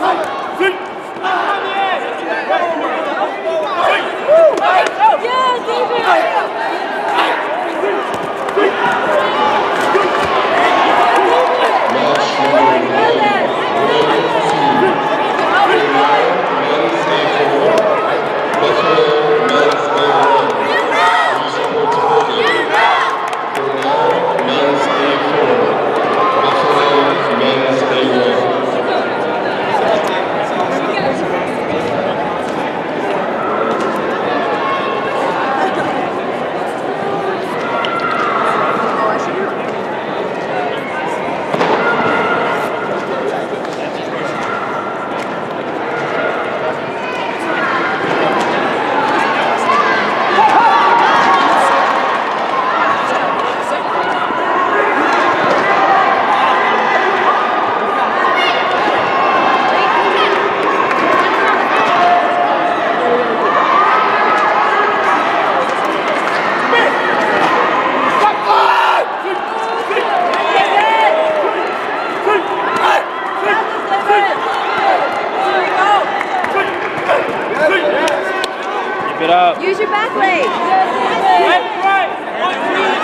はい。Up. Use your back leg. Left, right.